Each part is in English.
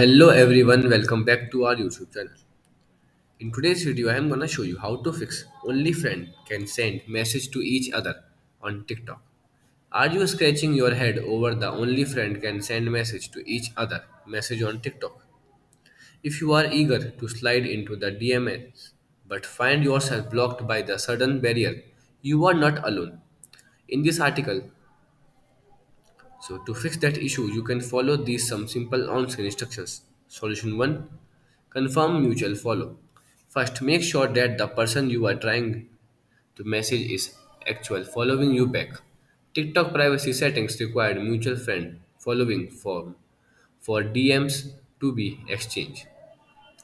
Hello everyone, welcome back to our YouTube channel. In today's video, I am gonna show you how to fix only friend can send message to each other on TikTok. Are you scratching your head over the only friend can send message to each other message on TikTok? If you are eager to slide into the DMs but find yourself blocked by the sudden barrier, you are not alone. In this article, So to fix that issue, you can follow these some simple on-screen instructions. Solution 1. Confirm mutual follow. First, make sure that the person you are trying to message is actual following you back. TikTok privacy settings require mutual friend following form for DMs to be exchanged.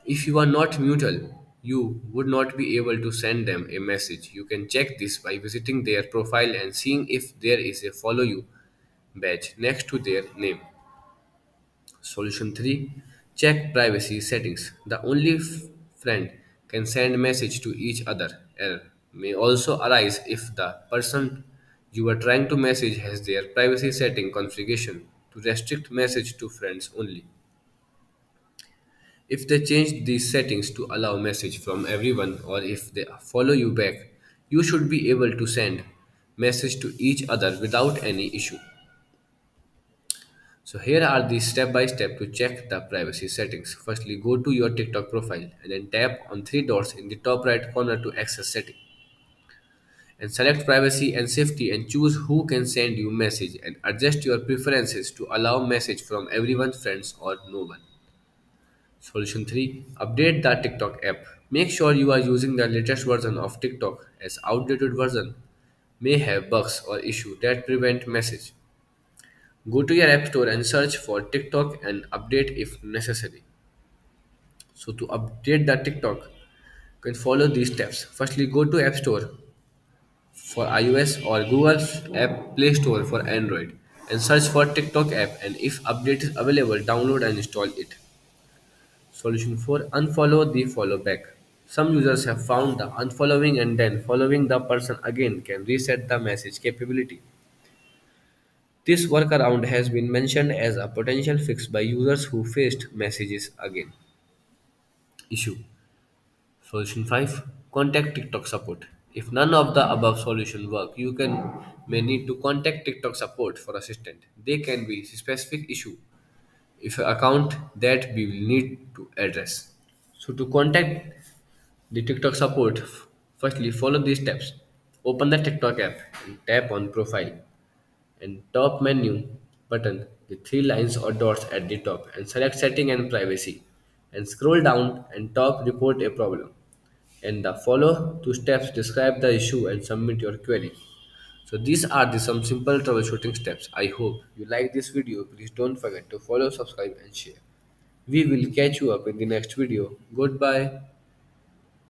If you are not mutual, you would not be able to send them a message. You can check this by visiting their profile and seeing if there is a follow you badge next to their name. Solution 3 Check privacy settings. The only friend can send message to each other. Error may also arise if the person you are trying to message has their privacy setting configuration to restrict message to friends only. If they change these settings to allow message from everyone or if they follow you back, you should be able to send message to each other without any issue. So here are the step by step to check the privacy settings. Firstly, go to your TikTok profile and then tap on three dots in the top right corner to access setting. And select privacy and safety and choose who can send you message and adjust your preferences to allow message from everyone friends or no one. Solution 3. Update the TikTok app. Make sure you are using the latest version of TikTok as outdated version may have bugs or issue that prevent message. Go to your app store and search for TikTok and update if necessary. So to update the TikTok, you can follow these steps. Firstly, go to App Store for iOS or Google's App Play Store for Android and search for TikTok app and if update is available, download and install it. Solution 4. Unfollow the follow back. Some users have found the unfollowing and then following the person again can reset the message capability. This workaround has been mentioned as a potential fix by users who faced messages again. Issue Solution 5 Contact TikTok support. If none of the above solutions work, you can may need to contact TikTok support for assistance. They can be specific issue if account that we will need to address. So to contact the TikTok support, firstly follow these steps. Open the TikTok app and tap on profile and top menu button the three lines or dots at the top and select setting and privacy and scroll down and top report a problem. And the follow two steps describe the issue and submit your query. So these are the some simple troubleshooting steps. I hope you like this video. Please don't forget to follow subscribe and share. We will catch you up in the next video. Goodbye